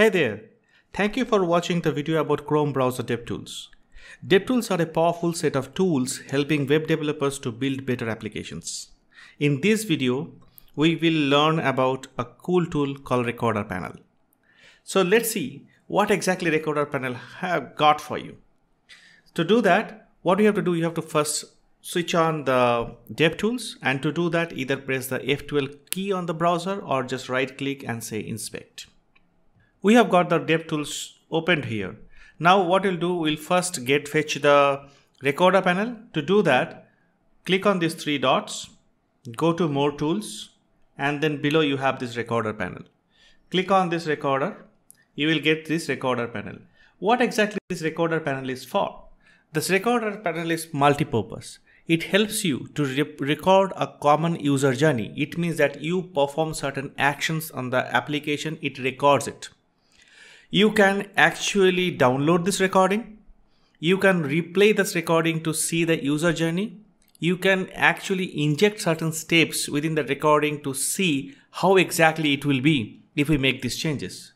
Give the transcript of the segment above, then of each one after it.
Hey there! Thank you for watching the video about Chrome browser DevTools. DevTools are a powerful set of tools helping web developers to build better applications. In this video, we will learn about a cool tool called Recorder Panel. So let's see what exactly Recorder Panel have got for you. To do that, what you have to do, you have to first switch on the DevTools and to do that either press the F12 key on the browser or just right click and say inspect. We have got the DevTools opened here. Now what we'll do, we'll first get fetch the recorder panel. To do that, click on these three dots, go to more tools and then below you have this recorder panel. Click on this recorder, you will get this recorder panel. What exactly this recorder panel is for? This recorder panel is multi-purpose it helps you to re record a common user journey. It means that you perform certain actions on the application, it records it. You can actually download this recording. You can replay this recording to see the user journey. You can actually inject certain steps within the recording to see how exactly it will be if we make these changes.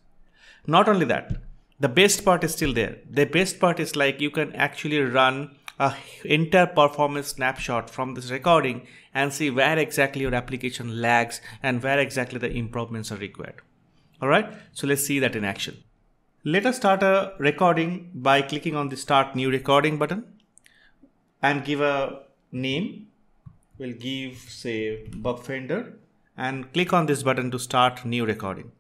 Not only that, the best part is still there. The best part is like you can actually run a entire performance snapshot from this recording and see where exactly your application lags and where exactly the improvements are required. All right, so let's see that in action. Let us start a recording by clicking on the start new recording button and give a name. We'll give say Bugfender and click on this button to start new recording.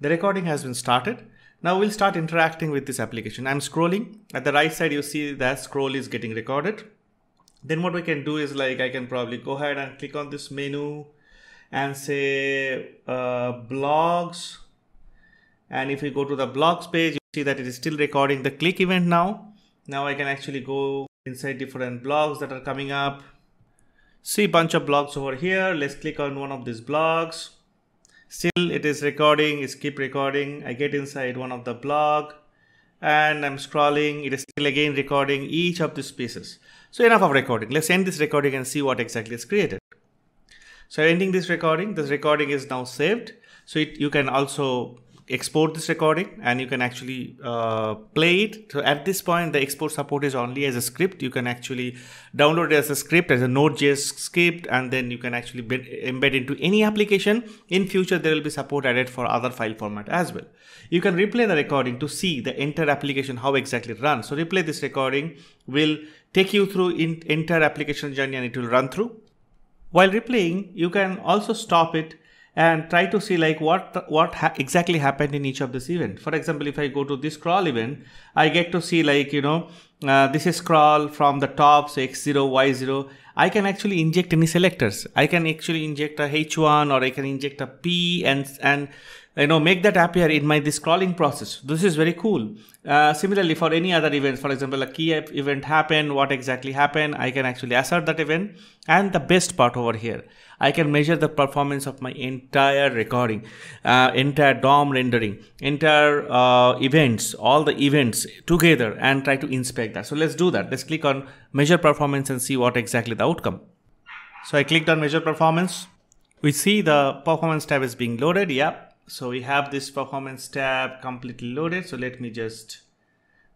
The recording has been started now we'll start interacting with this application. I'm scrolling. At the right side, you see that scroll is getting recorded. Then what we can do is like, I can probably go ahead and click on this menu and say uh, blogs. And if we go to the blogs page, you see that it is still recording the click event now. Now I can actually go inside different blogs that are coming up. See bunch of blogs over here. Let's click on one of these blogs. Still it is recording. It's keep recording. I get inside one of the blog. And i'm scrolling. It is still again recording each of these pieces. So enough of recording. Let's end this recording and see what exactly is created. So ending this recording. This recording is now saved. So it, you can also export this recording and you can actually uh, play it. So at this point, the export support is only as a script. You can actually download it as a script, as a Node.js script, and then you can actually embed into any application. In future, there will be support added for other file format as well. You can replay the recording to see the entire application, how exactly it runs. So replay this recording will take you through in entire application journey and it will run through. While replaying, you can also stop it and try to see like what what ha exactly happened in each of this event. For example, if I go to this scroll event, I get to see like, you know, uh, this is scroll from the top, so X0, Y0. I can actually inject any selectors. I can actually inject a H1 or I can inject a P and, and you know make that appear in my this scrolling process this is very cool uh, similarly for any other events for example a key event happened what exactly happened i can actually assert that event and the best part over here i can measure the performance of my entire recording uh, entire dom rendering entire uh, events all the events together and try to inspect that. So let's do that. Let's click on measure performance and see what exactly the outcome. So i clicked on measure performance. We see the performance tab is being loaded. Yeah. So we have this performance tab completely loaded. So let me just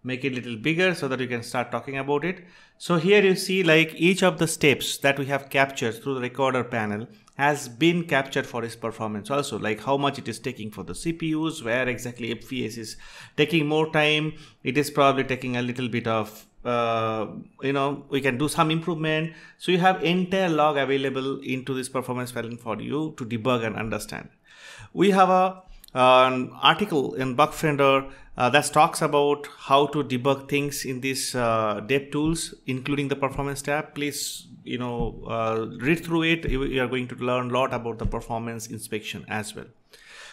make it a little bigger so that you can start talking about it. So here you see like each of the steps that we have captured through the recorder panel has been captured for its performance also like how much it is taking for the CPUs where exactly FPS is taking more time. It is probably taking a little bit of uh, you know we can do some improvement. So you have entire log available into this performance panel for you to debug and understand. We have a an article in Bugfender uh, that talks about how to debug things in these uh, dev tools, including the performance tab. Please, you know, uh, read through it. You are going to learn a lot about the performance inspection as well.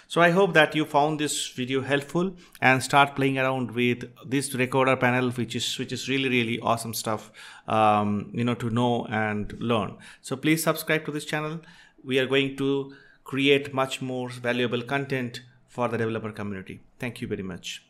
So I hope that you found this video helpful and start playing around with this recorder panel, which is which is really really awesome stuff, um, you know, to know and learn. So please subscribe to this channel. We are going to create much more valuable content for the developer community. Thank you very much.